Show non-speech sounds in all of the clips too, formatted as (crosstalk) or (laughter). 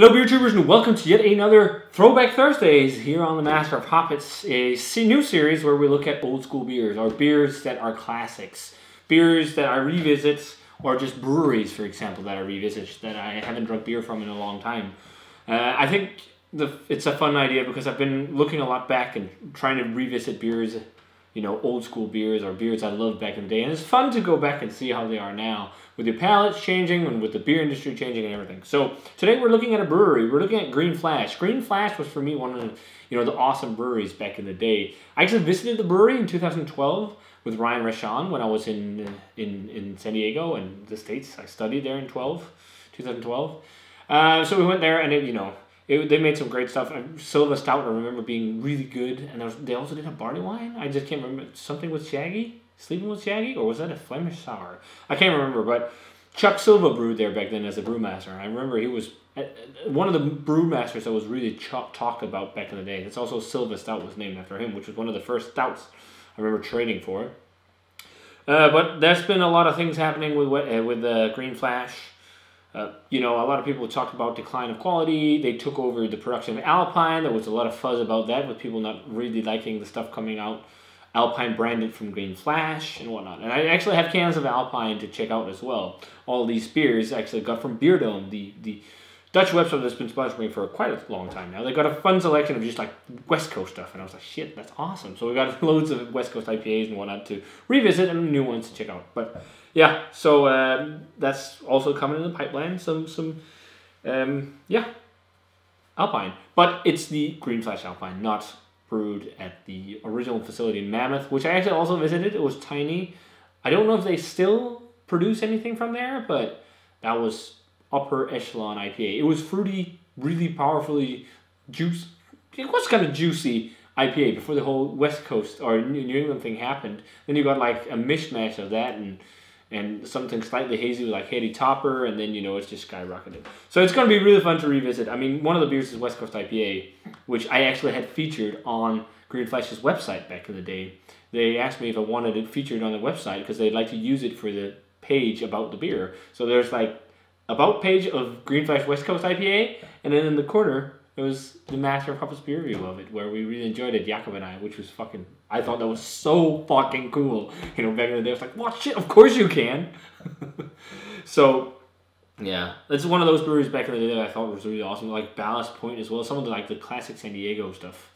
Hello, beer tubers, and welcome to yet another Throwback Thursdays here on the Master of Hoppets. It's a new series where we look at old school beers, or beers that are classics, beers that I revisit, or just breweries, for example, that I revisit that I haven't drunk beer from in a long time. Uh, I think the it's a fun idea because I've been looking a lot back and trying to revisit beers, you know, old school beers or beers I loved back in the day, and it's fun to go back and see how they are now with your palates changing and with the beer industry changing and everything. So today we're looking at a brewery. We're looking at Green Flash. Green Flash was for me one of the you know the awesome breweries back in the day. I actually visited the brewery in 2012 with Ryan Rashan when I was in in in San Diego and the states. I studied there in 12, 2012. Uh, so we went there and it, you know it, they made some great stuff. Silva Stout I remember being really good, and was, they also did a barley wine. I just can't remember something with Shaggy. Sleeping with Shaggy, or was that a Flemish sour? I can't remember, but Chuck Silva brewed there back then as a brewmaster. I remember he was uh, uh, one of the brewmasters that was really ch- talked about back in the day. It's also Silva Stout was named after him, which was one of the first stouts I remember trading for. Uh, but there's been a lot of things happening with uh, with the Green Flash. Uh, you know, a lot of people talked about decline of quality. They took over the production of Alpine. There was a lot of fuzz about that, with people not really liking the stuff coming out Alpine branded from Green Flash and whatnot. And I actually have cans of Alpine to check out as well. All these beers actually got from Beer Dome, the, the Dutch website that's been sponsoring me for quite a long time now. They got a fun selection of just like West Coast stuff, and I was like, shit, that's awesome. So we got (laughs) loads of West Coast IPAs and whatnot to revisit and new ones to check out. But yeah, so um, that's also coming in the pipeline. Some some um, yeah, Alpine, but it's the Green Flash Alpine, not brewed at the original facility in Mammoth, which I actually also visited. It was tiny. I don't know if they still produce anything from there, but that was upper echelon IPA. It was fruity, really powerfully juice. It was kind of juicy IPA before the whole West Coast or New England thing happened. Then you got like a mishmash of that and and something slightly hazy with like Heady Topper, and then you know it's just skyrocketed. So it's going to be really fun to revisit. I mean, one of the beers is West Coast IPA, which I actually had featured on Green Flash's website back in the day. They asked me if I wanted it featured on the website because they'd like to use it for the page about the beer. So there's like about page of Green Flash West Coast IPA, and then in the corner it was the Master of Hoppets beer review of it, where we really enjoyed it, Jakob and I, which was fucking. I thought that was so fucking cool. You know, back in the day, I was like, "What shit? Of course you can." (laughs) so, yeah, it's one of those breweries back in the day that I thought was really awesome, like Ballast Point as well. Some of the like the classic San Diego stuff,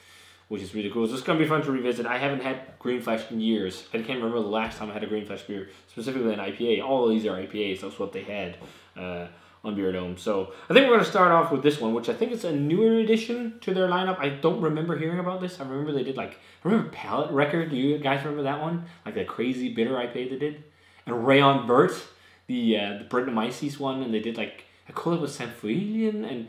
which is really cool. So it's gonna be fun to revisit. I haven't had Green Flash in years. I can't remember the last time I had a Green Flash beer, specifically an IPA. All these are IPAs. That's what they had. Uh, on Beer Dome. So I think we're going to start off with this one, which I think is a newer addition to their lineup. I don't remember hearing about this. I remember they did like, I remember Palate Wrecker. Do you guys remember that one? Like the crazy bitter IPA they did? And Rayon Vert, the uh, the Brettanomyces one, and they did like, I call it was Sanfuilian, and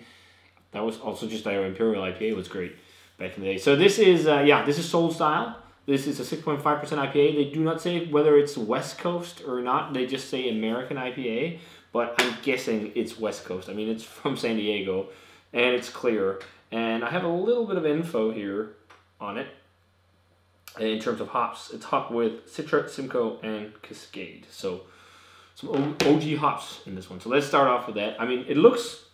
that was also just their Imperial IPA. Was great back in the day. So this is, uh, yeah, this is Soul Style. This is a 6.5% IPA. They do not say whether it's West Coast or not. They just say American IPA but I'm guessing it's West Coast. I mean, it's (laughs) from San Diego, and it's clear. And I have a little bit of info here on it in terms of hops. It's hopped with Citra, Simcoe, and Cascade. So some OG hops in this one. So let's start off with that. I mean, it looks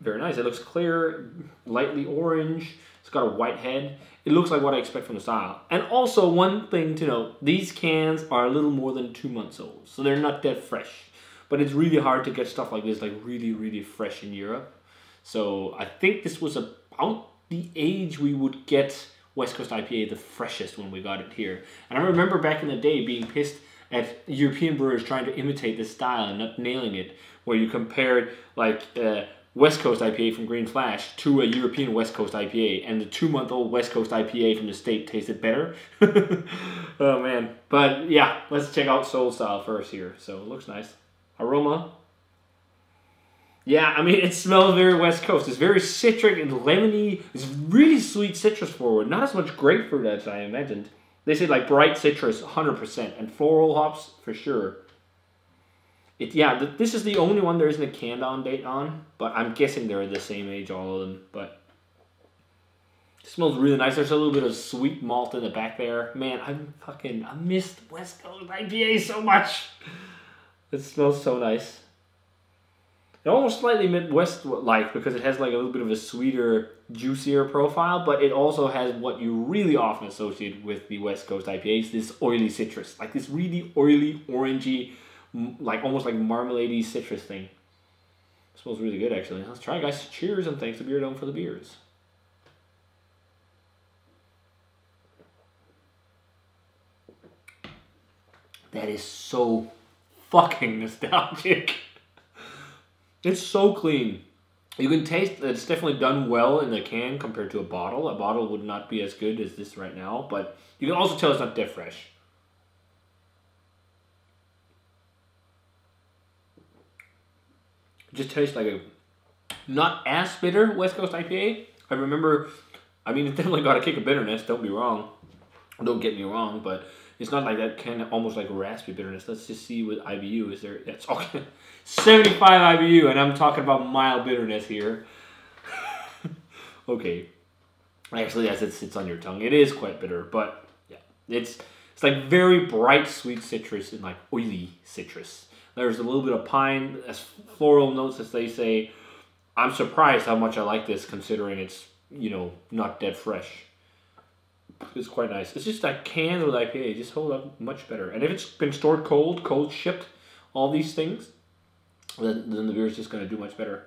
very nice. It looks clear, lightly orange. It's got a white head. It looks like what I expect from the style. And also, one thing to note, these cans are a little more than two months old. So they're not that fresh. But it's really hard to get stuff like this, like really, really fresh in Europe. So I think this was about the age we would get West Coast IPA the freshest when we got it here. And I remember back in the day being pissed at European brewers trying to imitate this style and not nailing it, where you compared like uh, West Coast IPA from Green Flash to a European West Coast IPA, and the two month old West Coast IPA from the state tasted better. (laughs) oh man. But yeah, let's check out Soul Style first here. So it looks nice aroma. Yeah, I mean, it smells very West Coast. It's very citric and lemony. It's really sweet citrus forward. Not as much grapefruit as I imagined. They say like bright citrus, 100%, and floral hops for sure. It, yeah, th- this is the only one there isn't a canned-on date on, but I'm guessing they're the same age, all of them. But smells really nice. There's a little bit of sweet malt in the back there. Man, I'm fucking I missed West Coast IPA so much. It smells so nice. It almost slightly Midwest like because it has like a little bit of a sweeter, juicier profile, but it also has what you really often associate with the West Coast IPAs this oily citrus. Like this really oily, orangey, like almost like marmalade citrus thing. It smells really good actually. Let's try, guys. Cheers and thanks to Beer Dome for the beers. That is so fucking nostalgic. (laughs) It's so clean. You can taste that it's definitely done well in the can compared to a bottle. A bottle would not be as good as this right now, but you can also tell it's not dead fresh. Just tastes like a not as bitter West Coast IPA. I remember, I mean, it (laughs) definitely got a kick of bitterness. Don't be wrong. Don't get me wrong, but it's not like that kind of almost like raspy bitterness. Let's just see what IBU is there. That's okay. 75 IBU, and I'm talking about mild bitterness here. (laughs) okay. Actually, as it sits on your tongue, it is quite bitter, but yeah, it's it's like very bright sweet citrus and like oily citrus. There's a little bit of pine, as floral notes, as they say. I'm surprised how much I like this, considering it's you know not dead fresh. It's quite nice. It's just that cans with IPA just hold up much better. And if it's been stored cold, cold shipped, all these things, then, then the beer is just going to do much better.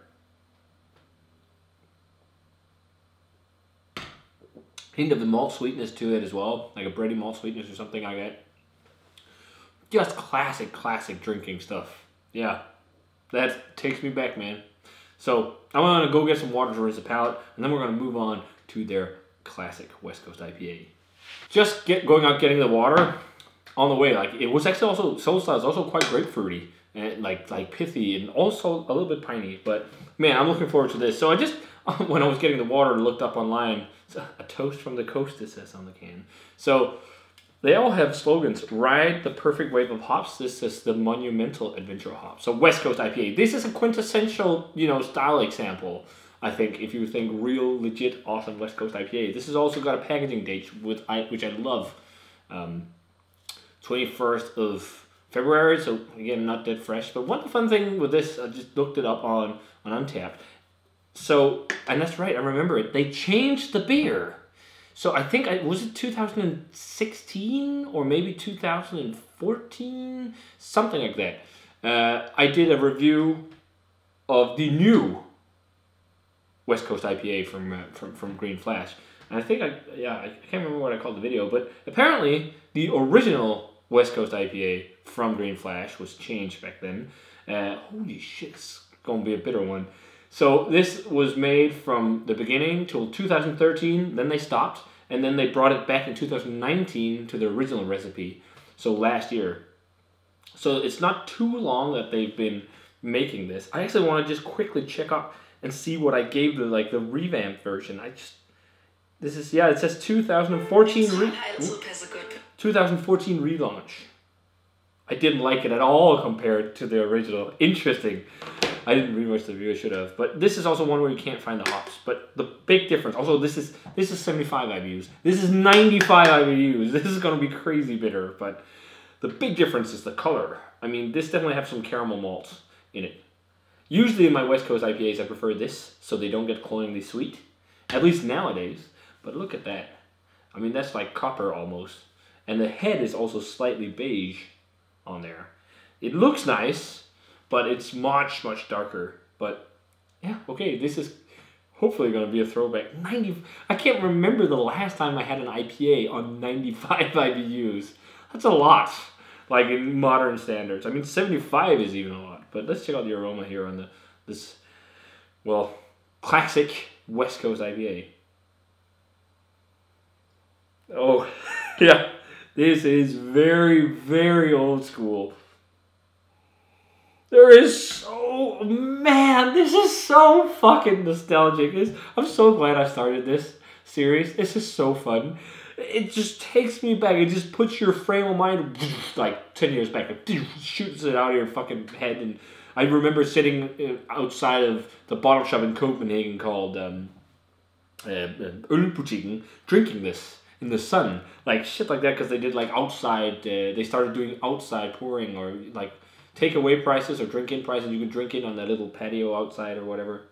Hint of the malt sweetness to it as well, like a bready malt sweetness or something I get. Just classic, classic drinking stuff. Yeah, that takes me back, man. So I'm gonna go get some water to rinse the palate, and then we're gonna move on to their classic West Coast IPA. Just get going out getting the water on the way. Like it was actually also Soul Style is also quite grapefruity and like like pithy and also a little bit piney. But man, I'm looking forward to this. So I just (laughs) when I was getting the water, looked up online. A toast from the coast it says on the can. So they all have slogans. Ride the perfect wave of hops. This is the monumental adventure hop. So West Coast IPA. This is a quintessential you know style example I think if you think real legit awesome West Coast IPA, this has also got a packaging date with I which I love, um, twenty first of February. So again, not dead fresh. But one fun thing with this, I just looked it up on on Untappd. So and that's right, I remember it. They changed the beer. So I think I was it 2016 or maybe 2014, something like that. Uh, I did a review of the new West Coast IPA from uh, from from Green Flash. And I think I yeah I can't remember what I called the video, but apparently the original West Coast IPA from Green Flash was changed back then. Uh, holy shit, it's gonna be a bitter one. So this was made from the beginning till 2013. Then they stopped, and then they brought it back in 2019 to the original recipe. So last year. So it's not too long that they've been making this. I actually want to just quickly check up and see what I gave the like the revamped version. I just this is yeah, it says 2014 re- 2014 relaunch. I didn't like it at all compared to the original. Interesting. I didn't read much of the review. I should have. But this is also one where you can't find the hops. But the big difference. Also, this is this is 75 IBUs. This is 95 IBUs. (laughs) This is gonna be crazy bitter. But the big difference is the color. I mean, this definitely has some caramel malts in it. Usually in my West Coast IPAs, I prefer this so they don't get cloyingly sweet. At least nowadays. But look at that. I mean, that's like copper almost. And the head is also slightly beige on there. It looks nice, but it's much, much darker. But yeah, okay, this is hopefully going to be a throwback. 90, I can't remember the last time I had an IPA on 95 IBUs. That's a lot, like in modern standards. I mean, 75 is even a lot. But let's check out the aroma here on the this well classic West Coast IPA. Oh, (laughs) yeah, this is very very old school. There is so man, this is so fucking nostalgic. This, I'm so glad I started this series. This is so fun it just takes me back. It just puts your frame of mind (laughs) like ten years back. It (laughs) shoots it out of your fucking head. And I remember sitting uh, outside of the bottle shop in Copenhagen called um, uh, Ølbutikken, drinking this in the sun, like shit like that, because they did like outside. Uh, they started doing outside pouring or like takeaway prices or drink in prices. You can drink in on that little patio outside or whatever.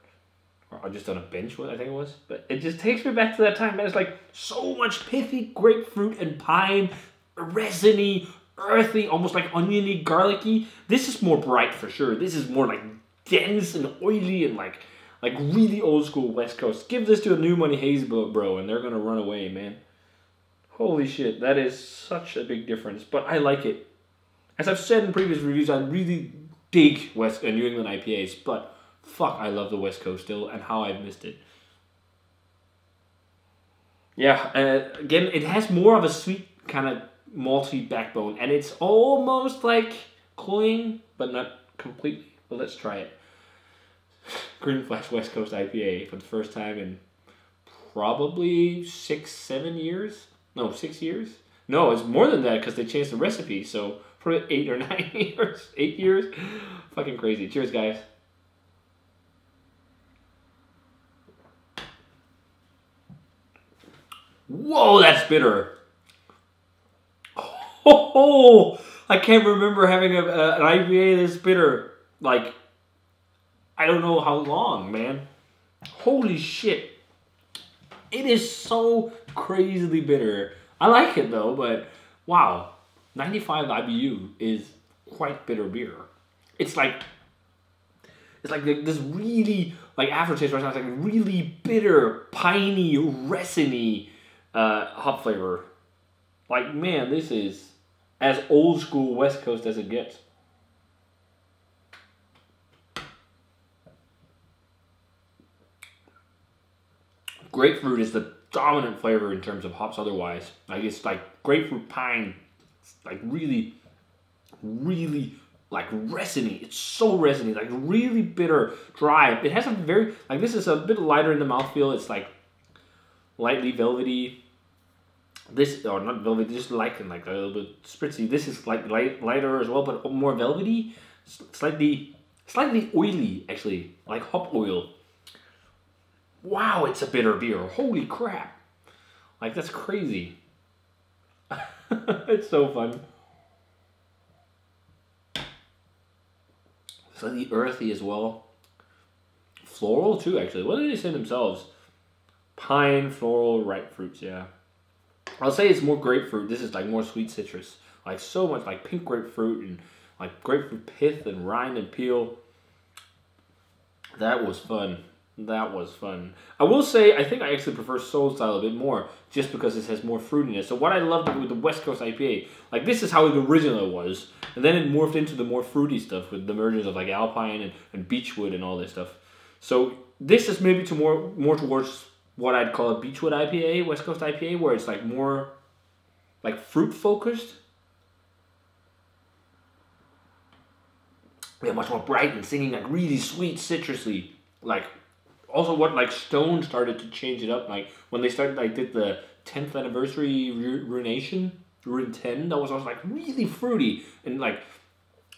Or just on a bench, I think it was. But it just takes me back to that time. Man, it's like so much pithy grapefruit and pine, resiny, earthy, almost like oniony, garlicky. This is more bright for sure. This is more like dense and oily and like like really old school West Coast. Give this to a new money haze bro, and they're gonna run away, man. Holy shit, that is such a big difference. But I like it. As I've said in previous reviews, I really dig West uh, New England IPAs, but fuck, I love the West Coast still, and how I've missed it. Yeah, uh, again, it has more of a sweet kind of malty backbone, and it's almost like cloying, but not completely. But let's try it. (sighs) Green Flash West Coast IPA for the first time in probably six, seven years. No, six years. No, it's more than that because they changed the recipe. So probably eight or (laughs) nine years, eight years. Fucking crazy. Cheers, guys. Whoa, that's bitter. Oh, (laughs) I can't remember having a, a, an IPA this bitter. Like, I don't know how long, man. Holy shit. It is so crazily bitter. I like it though, but wow. 95 IBU is quite bitter beer. It's like it's like this really like aftertaste right now. It's like really bitter, piney, resiny uh, hop flavor. Like man, this is as old school West Coast as it gets. Grapefruit is the dominant flavor in terms of hops otherwise. Like it's like grapefruit pine, like really, really like resiny. It's so resiny, like really bitter, dry. It has a very like this is a bit lighter in the mouthfeel. It's like lightly velvety. This or not velvety, just like and like a little bit spritzy. This is like light lighter as well, but more velvety, slightly slightly oily actually, like hop oil. Wow, it's a bitter beer. Holy crap. Like, that's crazy. (laughs) it's so fun. Slightly earthy as well. Floral too, actually. What did they say themselves? Pine, floral, ripe fruits, yeah. I'll say it's more grapefruit. This is like more sweet citrus. Like so much like pink grapefruit and like grapefruit pith and rind and peel. That was fun. That was fun. I will say, I think I actually prefer Soul Style a bit more, just because it has more fruitiness. So what I loved with the West Coast IPA, like this is how it originally was, and then it morphed into the more fruity stuff with the mergers of like Alpine and, and Beachwood and all this stuff. So this is maybe to more more towards what I'd call a Beachwood IPA, West Coast IPA, where it's like more like fruit focused. Yeah, much more bright and singing like really sweet citrusy, like also what like Stone started to change it up. Like when they started, like did the tenth anniversary ruination, Ruin Ten. That was also like really fruity and like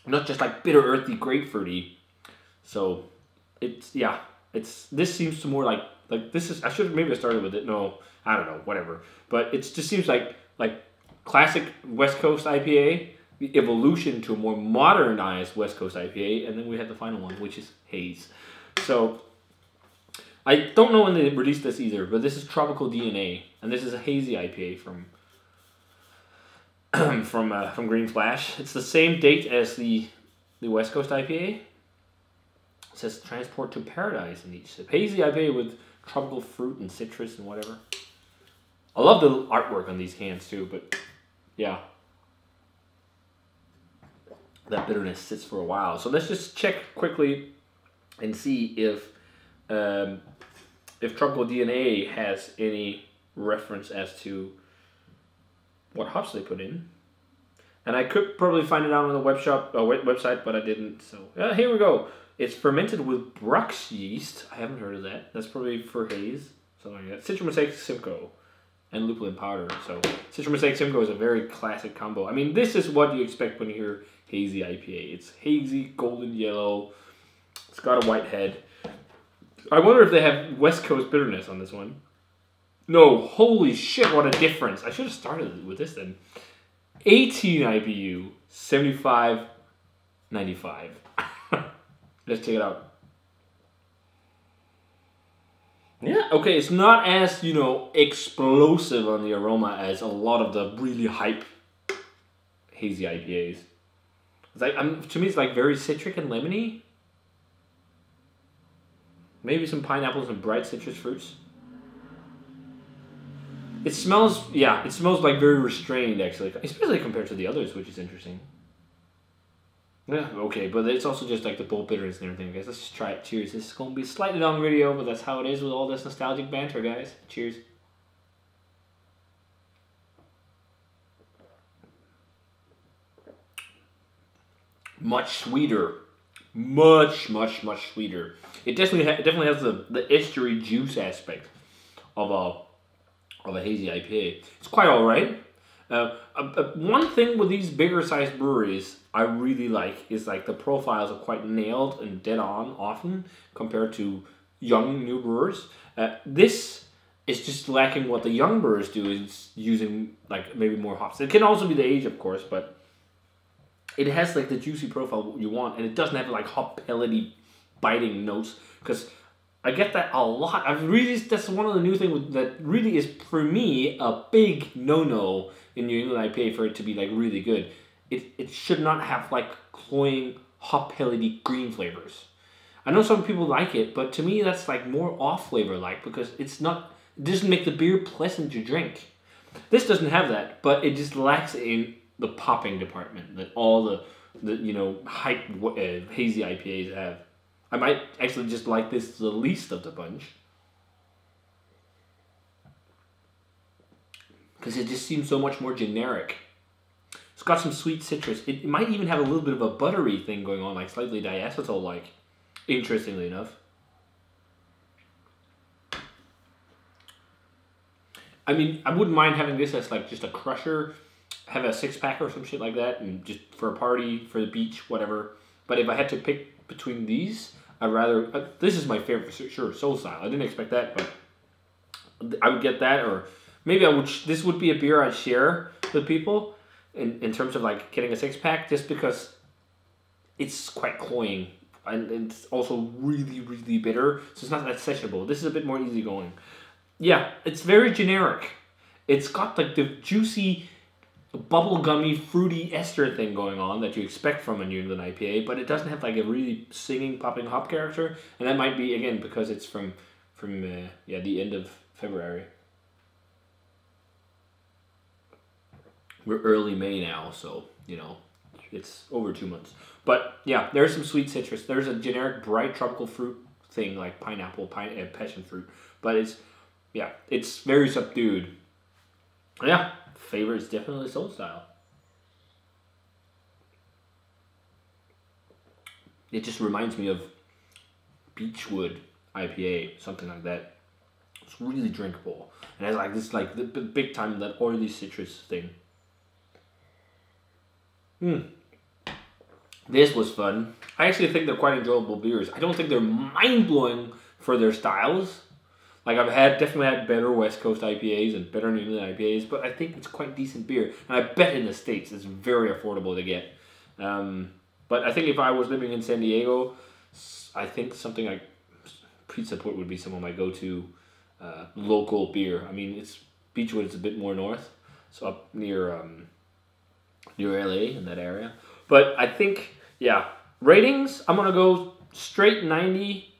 not just like bitter, earthy, grapefruity. So it's yeah, it's this seems to more like like this is I should maybe I started with it. No, I don't know, whatever. But it just seems like like classic West Coast IPA, the evolution to a more modernized West Coast IPA, and then we have the final one, which is haze. So I don't know when they released this either, but this is Tropical DNA, and this is a hazy IPA from (clears throat) from uh, from Green Flash. It's the same date as the the West Coast IPA. It says Transport to Paradise in each sip. Hazy IPA with tropical fruit and citrus and whatever. I love the artwork on these cans too, but yeah. That bitterness sits for a while. So let's just check quickly and see if um, if Tropical DNA has any reference as to what hops they put in. And I could probably find it out on the web shop uh, website, but I didn't. So uh, here we go. It's fermented with Brux yeast. I haven't heard of that. That's probably for haze, something like that. Citra Mosaic Simcoe and lupulin powder. So Citra Mosaic Simcoe is a very classic combo. I mean, this is what you expect when you hear hazy IPA. It's hazy, golden yellow. It's got a white head. I wonder if they have West Coast bitterness on this one. No, holy shit, what a difference. I should have started with this then. 18 IBU, 75 95. (laughs) Let's check it out. Yeah, okay, it's not as, you know, explosive on the aroma as a lot of the really hype hazy IPAs. It's like, um, to me, it's like very citric and lemony. Maybe some pineapples and bright citrus fruits. It smells, yeah, it smells like very restrained actually, especially compared to the others, which is interesting. Yeah, okay, but it's also just like the bold bitterness and everything, guys. Let's just try it. Cheers. This is going to be slightly long video, but that's how it is with all this nostalgic banter, guys. Cheers. Much sweeter. Much, much, much sweeter. It definitely, ha- definitely has the, the estery juice aspect of a, of a hazy IPA. It's quite alright. Uh, uh, uh, one thing with these bigger sized breweries I really like is like the profiles are quite nailed and dead on often compared to young new brewers. Uh, this is just lacking what the young brewers do is using like maybe more hops. It can also be the age, of course, but it has like the juicy profile you want, and it doesn't have like hop pellety biting notes because I get that a lot. I really that's one of the new things that really is for me a big no no in New England IPA for it to be like really good. It it should not have like cloying hop pellety green flavors. I know some people like it, but to me that's like more off flavor like because it's not it doesn't make the beer pleasant to drink. This doesn't have that, but it just lacks in the popping department that all the the you know hype uh, hazy IPAs have. I might actually just like this the least of the bunch. Because it just seems so much more generic. It's got some sweet citrus. It, it might even have a little bit of a buttery thing going on, like slightly diacetyl like, interestingly enough. I mean, I wouldn't mind having this as like just a crusher, have a six pack or some shit like that, and just for a party, for the beach, whatever. But if I had to pick between these, I'd rather. Uh, this is my favorite sure, Soul Style. I didn't expect that, but I would get that, or maybe I would. This would be a beer I'd share with people in in terms of like getting a six pack, just because it's quite cloying and it's also really really bitter, so it's not that sessionable. This is a bit more easygoing. Yeah, it's very generic. It's got like the juicy bubblegummy, fruity ester thing going on that you expect from a New England IPA, but it doesn't have like a really singing, popping hop character, and that might be again because it's from from uh, yeah the end of February. We're early May now, so you know it's over two months. But yeah, there's some sweet citrus. There's a generic bright tropical fruit thing like pineapple, pine, uh, passion fruit, but it's yeah, it's very subdued. Yeah, favorite is definitely Soul Style. It just reminds me of Beachwood IPA, something like that. It's really drinkable. And has like this like the big time that oily citrus thing. Hmm. This was fun. I actually think they're quite enjoyable beers. I don't think they're mind blowing for their styles. Like I've had definitely had better West Coast IPAs and better New England IPAs, but I think it's quite decent beer, and I bet in the states it's very affordable to get. Um, but I think if I was living in San Diego, I think something like Pizza Port would be some of my go-to uh, local beer. I mean, it's Beachwood is a bit more north, so up near um, near LA in that area. But I think yeah, ratings. I'm gonna go straight ninety.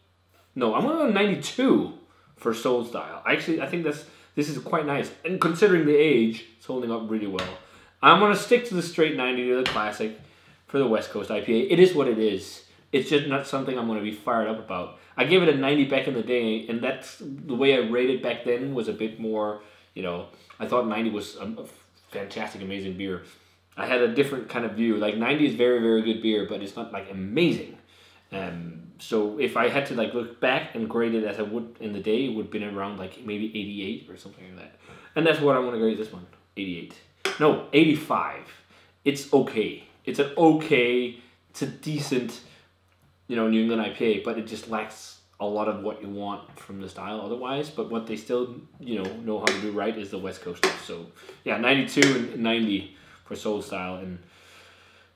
No, I'm gonna go ninety two for Soul Style. Actually, I think that's this is quite nice, and considering the age, it's holding up really well. I'm gonna stick to the straight 90 to the classic for the West Coast IPA. It is what it is. It's just not something I'm gonna be fired up about. I gave it a 90 back in the day, and that's the way I rated back then was a bit more. You know, I thought 90 was a, a fantastic, amazing beer. I had a different kind of view. Like 90 is very, very good beer, but it's not like amazing. Um, so if I had to like look back and grade it as I would in the day, it would have been around like maybe 88 or something like that. And that's what I want to grade this one. 88. No, 85. It's okay. It's an okay, it's a decent, you know, New England IPA, but it just lacks a lot of what you want from the style otherwise. But what they still, you know, know how to do right is the West Coast stuff. So yeah, 92 and 90 for Soul Style and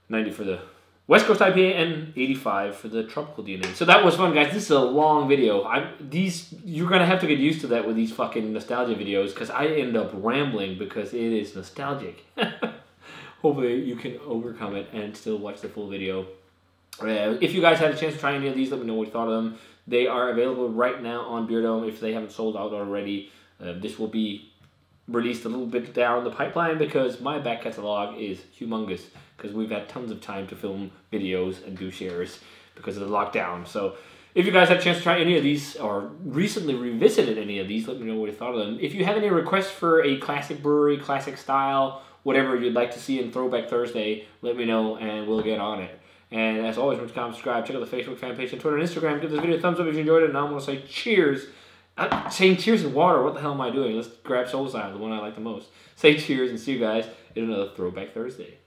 90 for the West Coast IPA and 85 for the tropical DNA. So that was fun, guys. This is a long video. I these you're gonna have to get used to that with these fucking nostalgia videos because I end up rambling because it is nostalgic. (laughs) Hopefully you can overcome it and still watch the full video. Uh, if you guys had a chance to try any of these, let me know what you thought of them. They are available right now on Beer Dome if they haven't sold out already. Uh, this will be released a little bit down the pipeline because my back catalog is humongous because we've had tons of time to film videos and do shares because of the lockdown. So if you guys had a chance to try any of these or recently revisited any of these, let me know what you thought of them. If you have any requests for a classic brewery, classic style, whatever you'd like to see in Throwback Thursday, let me know and we'll get on it. And as always, remember to comment, subscribe, check out the Facebook fan page and Twitter and Instagram. Give this video a thumbs up if you enjoyed it. And I'm going to say cheers. Uh, I'm saying cheers in water. What the hell am I doing? Let's grab Soul Style, the one I like the most. Say cheers and see you guys in another Throwback Thursday.